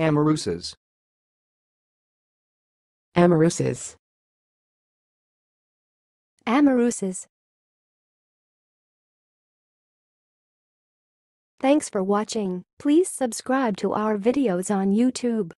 Amarusas Amarusas Amarusas Thanks for watching. Please subscribe to our videos on YouTube.